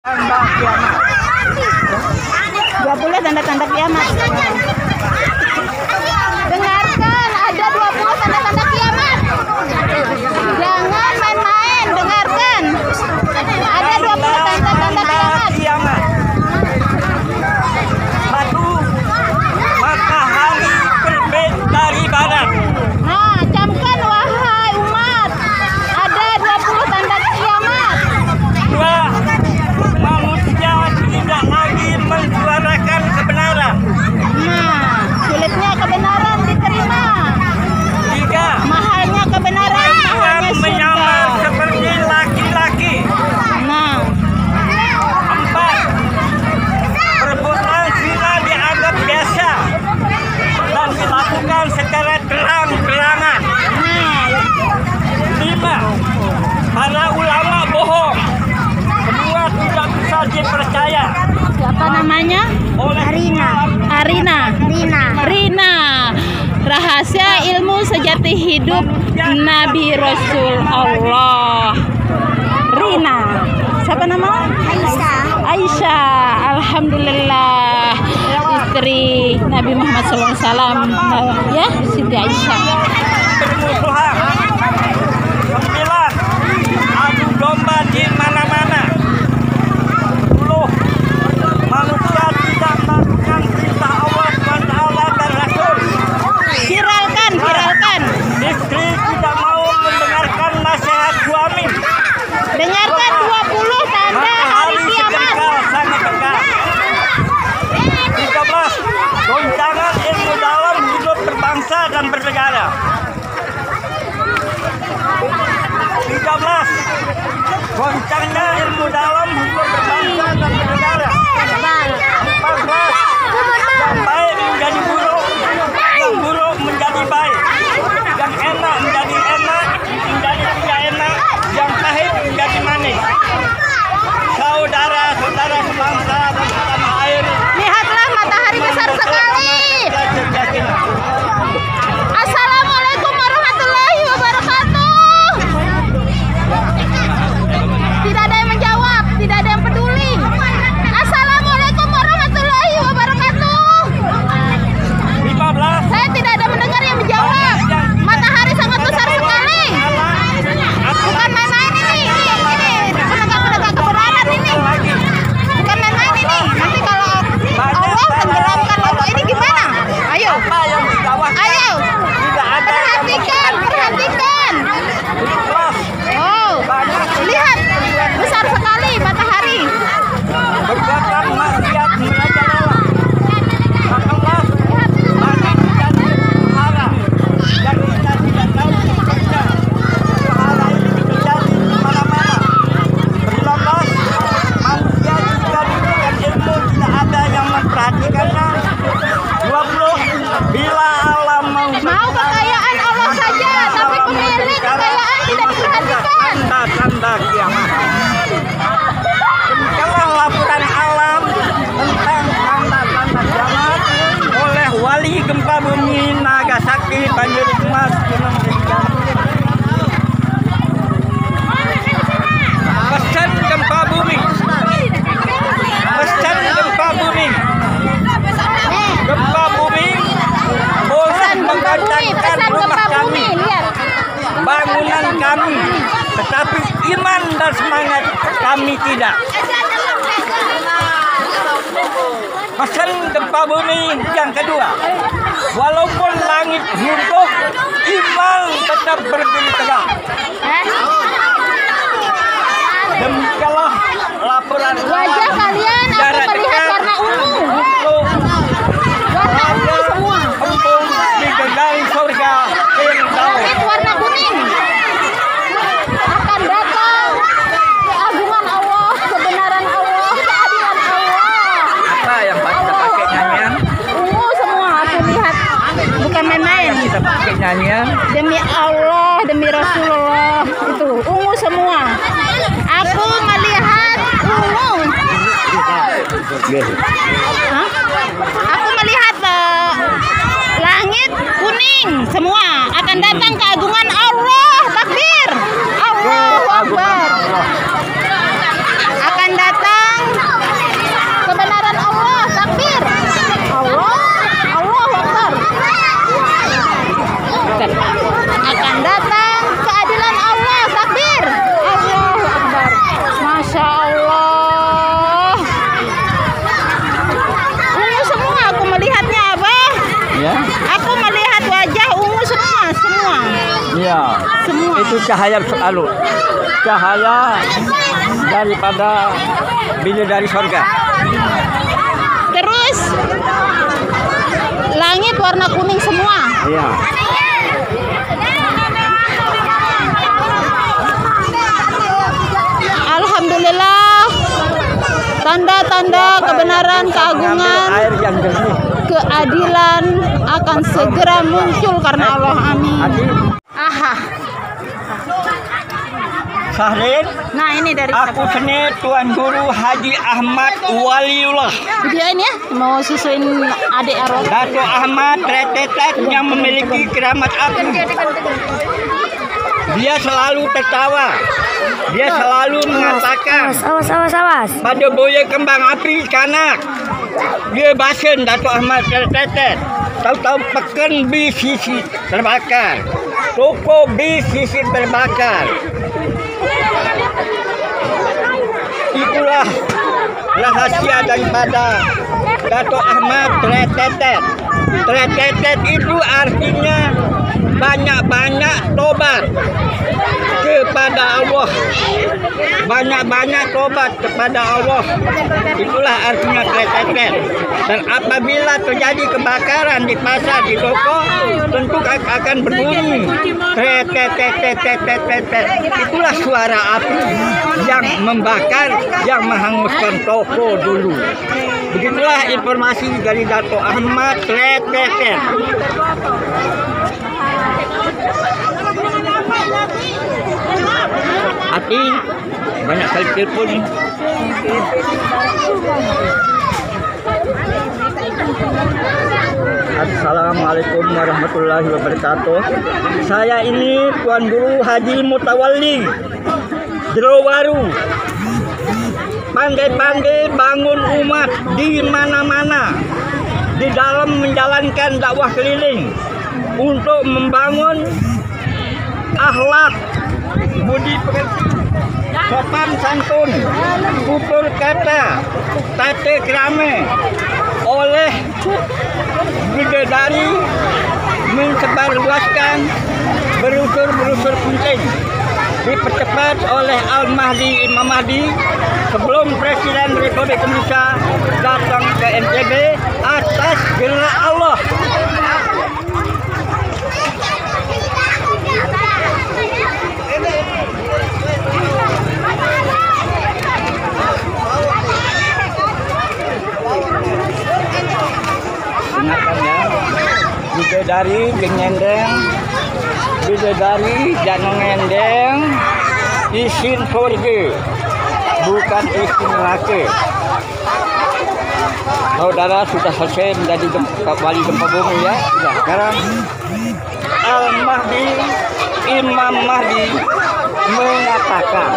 Tanda kiamat. 20 tanda-tanda kiamat. seperti hidup Nabi Rasul Allah. Rina, siapa nama? Aisyah. Aisyah, alhamdulillah istri Nabi Muhammad SAW ya Siti Aisyah. Permusuhan, sembilan, adu domba di mana-mana. na barbil taga. Eh? Rasulullah itu ungu semua. Aku melihat ungu. Hah? Aku melihat uh, langit kuning semua akan datang keagungan Allah takbir. Allah Akbar. Akan datang kebenaran Allah takbir. Allah Allah Akbar. Cahaya selalu cahaya daripada bidadari sorga. Terus langit warna kuning semua. Iya. Alhamdulillah. Tanda-tanda kebenaran, keagungan, air yang jernih. keadilan akan segera muncul karena Allah. Amin. Aha. Sahrin, Nah, ini dari aku seni Tuan Guru Haji Ahmad Waliullah. Videoin ya, mau susuin adik Arwah. Dato Ahmad Retetet yang memiliki keramat agung. Dia selalu tertawa. Dia selalu mengatakan Awas, awas, awas. pada boya kembang api kanak. Dia basen Dato Ahmad Retetet. Tahu-tahu peken bi sisi terbakar. Toko bi sisi terbakar. Itulah rahasia daripada Dato Ahmad Tretetet. Tretetet itu artinya banyak-banyak tobat kepada Allah. Banyak-banyak tobat kepada Allah. Itulah artinya tretetet. Dan apabila terjadi kebakaran di pasar, di toko, tentu akan berbunyi tretetetetetetet. Itulah suara api yang membakar, yang menghanguskan toko dulu. Begitulah informasi dari Dato Ahmad Tretetet. Hati banyak kali telepon ni. Assalamualaikum warahmatullahi wabarakatuh. Saya ini Tuan Guru Haji Mutawalli Jerowaru. Pandai-pandai bangun umat di mana-mana di dalam menjalankan dakwah keliling untuk membangun akhlak budi pekerti. Sopan santun tutur kata tata kerama oleh bidadari mensebarluaskan berusur-berusur penting dipercepat oleh Al-Mahdi Imam Mahdi sebelum Presiden Republik Indonesia datang ke NTB atas gerak Allah Dengarkan ya. Bidadari gengendeng, bidadari jangan ngendeng, isin surga, bukan isin neraka. Saudara sudah selesai menjadi gempa, wali gempa bumi ya. Sudah. Sekarang Al Mahdi, Imam Mahdi mengatakan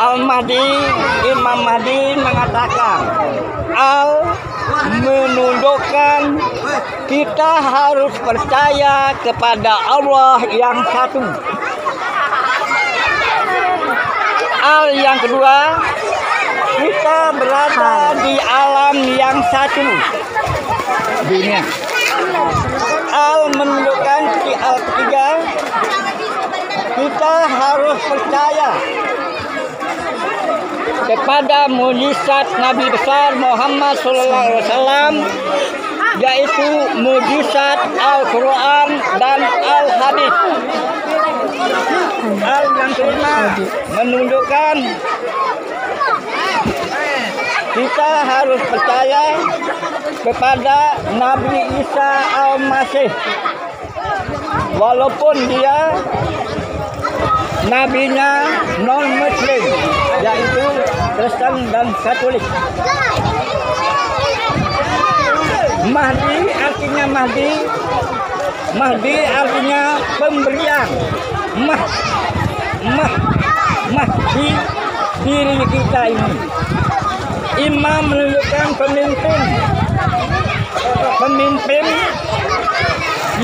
Al-Mahdi, Imam Mahdi mengatakan Al menunjukkan kita harus percaya kepada Allah yang satu. Al yang kedua, kita berada di alam yang satu. Dunia. Al menunjukkan di al ketiga, kita harus percaya kepada mujizat Nabi besar Muhammad sallallahu alaihi wasallam yaitu mujizat Al-Qur'an dan Al-Hadis. Al yang menunjukkan kita harus percaya kepada Nabi Isa Al-Masih walaupun dia nabinya non muslim yaitu Kristen dan Katolik. Mahdi artinya Mahdi. Mahdi artinya pemberian. Mah mah Mahdi diri kita ini. Imam menunjukkan pemimpin pemimpin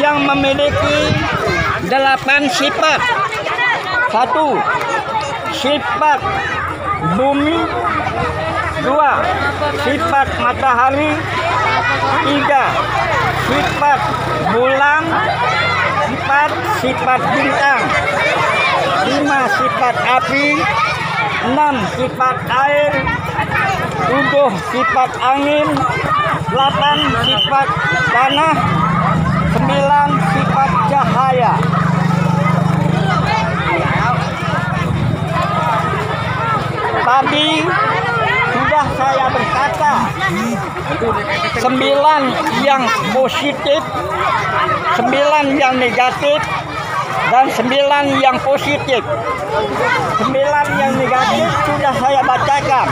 yang memiliki delapan sifat satu sifat bumi Dua, sifat matahari. Tiga, sifat bulan. Empat, sifat bintang. Lima, sifat api. Enam, sifat air. Tujuh, sifat angin. Delapan, sifat tanah. Sembilan, sifat cahaya. Tadi sudah saya berkata sembilan yang positif, sembilan yang negatif, dan sembilan yang positif. Sembilan yang negatif sudah saya bacakan.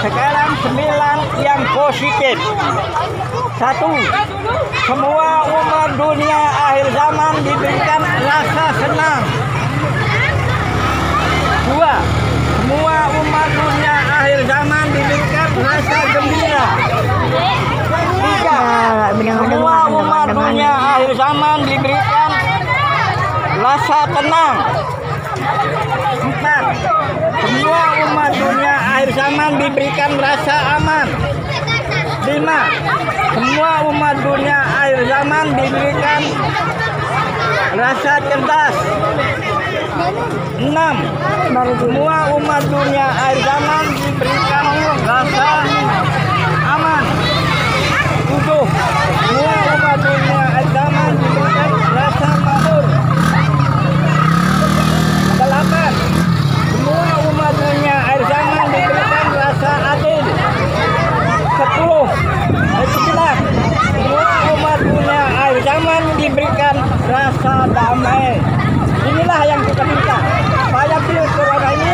Sekarang sembilan yang positif. Satu, semua umat dunia akhir zaman diberikan rasa senang. Dua, semua umat dunia akhir zaman diberikan rasa gembira. Tiga, semua umat dunia akhir zaman diberikan rasa tenang. Empat, semua umat dunia akhir zaman diberikan rasa aman. Lima, semua umat dunia akhir zaman diberikan rasa cerdas. Enam, semua umat dunia akhir zaman diberikan rasa aman. Tujuh, semua umat dunia akhir zaman diberikan rasa makmur. Delapan, semua umat dunia akhir zaman diberikan rasa adil. Sepuluh, eh, sembilan, semua umat dunia akhir zaman diberikan rasa damai. Inilah yang kita minta. Supaya virus corona ini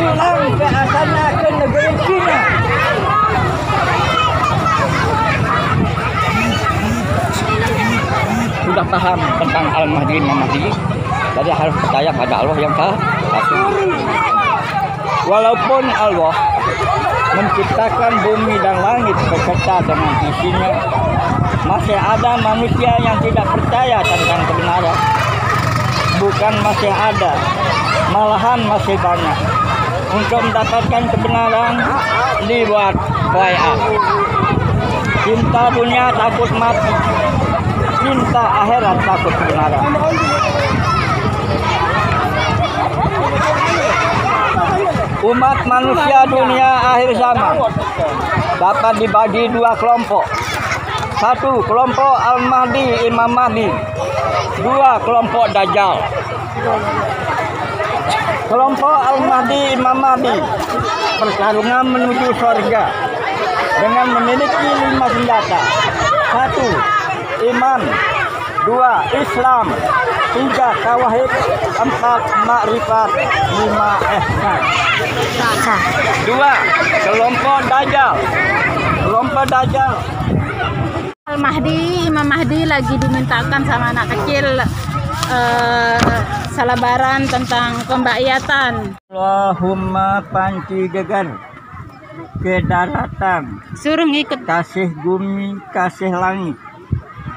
pulang ke asalnya ke negeri China. Sudah paham tentang Al-Mahdi Imam Mahdi, jadi harus percaya pada Allah yang satu. Walaupun Allah menciptakan bumi dan langit beserta dengan isinya, masih ada manusia yang tidak percaya tentang kebenaran. Bukan masih ada, malahan masih banyak. Untuk mendapatkan kebenaran, dibuat bayar. Cinta dunia takut mati, cinta akhirat takut kebenaran. Umat manusia dunia akhir zaman dapat dibagi dua kelompok. Satu kelompok Al-Mahdi Imam Mahdi. Dua kelompok Dajjal. Kelompok Al-Mahdi Imam Mahdi pertarungan menuju surga dengan memiliki lima senjata. Satu, iman. Dua, Islam. Tiga, tauhid. Empat, makrifat. Lima, ihsan. Dua, kelompok Dajjal. Kelompok Dajjal. Al-Mahdi, Imam Mahdi lagi dimintakan sama anak kecil eh, salabaran tentang pembakyatan. Allahumma panci gegar ke daratan Suruh ngikut. kasih bumi kasih langit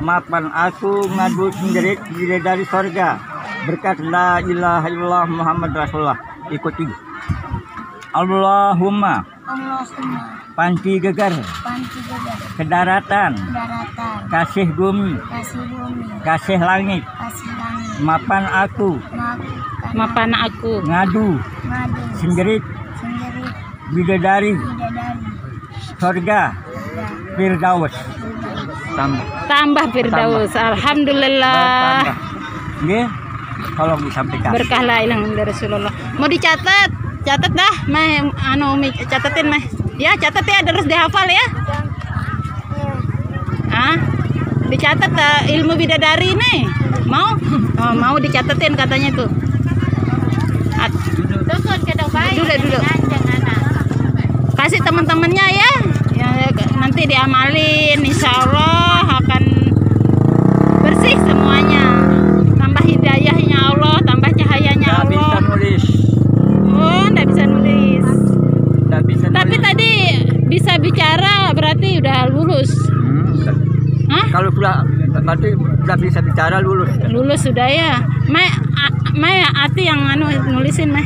maafkan aku ngadu sendiri bila dari sorga. Berkat la ilaha illallah Muhammad Rasulullah. Ikuti. Allahumma. Allahumma. Panci gegar. Panci jaga ke daratan daratan kasih bumi. Kasih bumi. Kasih langit. Kasih langit. Maafkan aku. Maafkan aku. ngadu. Madu sendiri. Sendiri. Bidadari. Bidadari. Sorga. Firdaus tambah. Tambah Firdaus. Alhamdulillah. Nggih, tolong disampaikan. berkah la ilaha illallah Rasulullah. Mau dicatat? Catat dah mah anu Umi, catatin mah ya catat ya terus dihafal ya. Ah dicatat dah ilmu bidadari nih mau? Oh, mau dicatatin katanya tuh. At, duduk duduk kasih teman-temannya ya ya nanti diamalin insya Allah akan bersih semuanya tambah hidayahnya Allah tambah cahayanya Nggak bisa Allah nulis. oh nggak bisa nulis Nggak bisa tapi nulis. tadi bisa bicara berarti udah lulus Hmm, Hah? kalau sudah berarti sudah bisa bicara lulus. lulus sudah ya Mai, Mai Ati yang anu nulisin Mai